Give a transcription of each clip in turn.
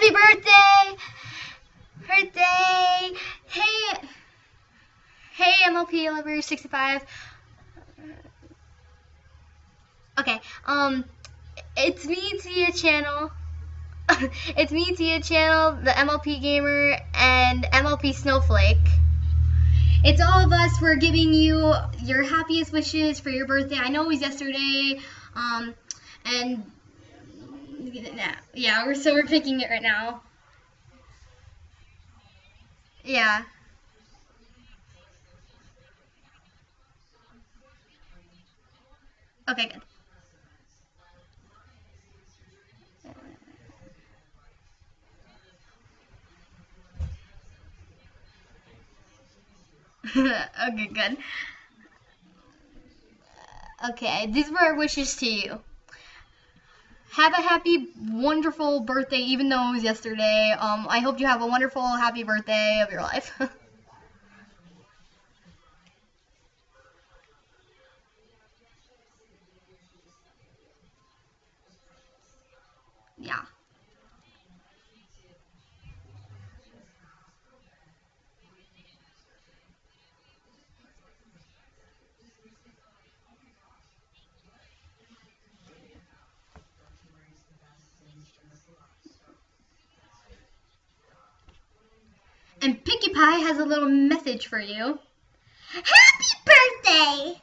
Happy birthday! Birthday! Hey, hey, MLP lover 65. Okay, um, it's me, Tia Channel. it's me, Tia Channel, the MLP Gamer, and MLP Snowflake. It's all of us. We're giving you your happiest wishes for your birthday. I know it was yesterday, um, and yeah, we're so we're picking it right now. Yeah. Okay, good. okay, good. Okay, these were our wishes to you. Have a happy, wonderful birthday, even though it was yesterday. Um, I hope you have a wonderful, happy birthday of your life. yeah. And Pinkie Pie has a little message for you. Happy birthday!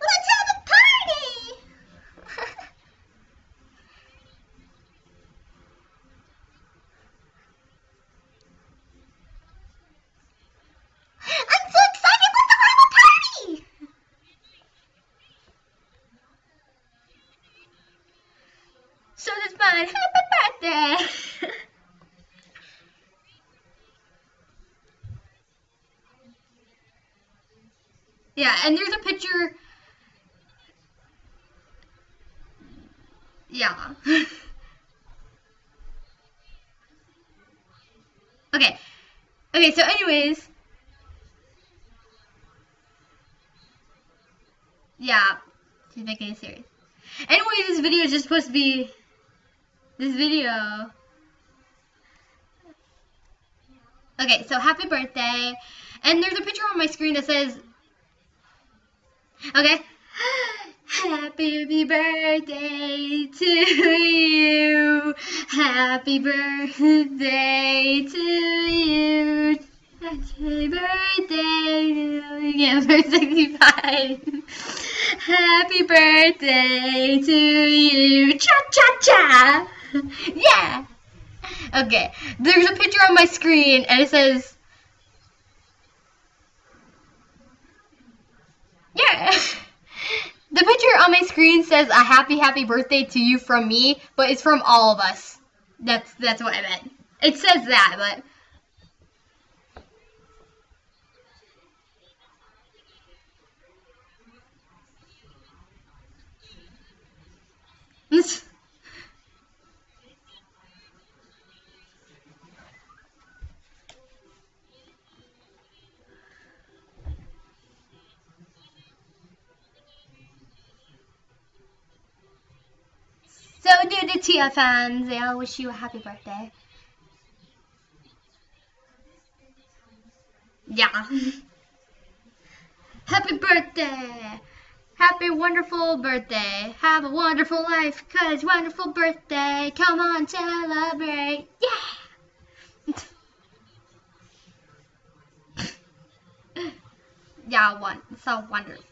Let's have a party! I'm so excited! Let's have a party! So does mine. Happy birthday! Yeah, and there's a picture. Yeah. okay. Okay, so anyways. Yeah. She's making it serious. Anyway, this video is just supposed to be this video. Okay, so happy birthday. And there's a picture on my screen that says, okay, happy birthday to you. Happy birthday to you. Happy birthday to you. Number 65. Happy birthday to you. Cha cha cha. Yeah. Okay. There's a picture on my screen and it says Yeah. The picture on my screen says a happy happy birthday to you from me, but it's from all of us. That's that's what I meant. It says that, but So do the Tia fans. They all wish you a happy birthday. Yeah. happy birthday. Happy wonderful birthday. Have a wonderful life, cause wonderful birthday. Come on, celebrate. Yeah. yeah, one. So wonderful.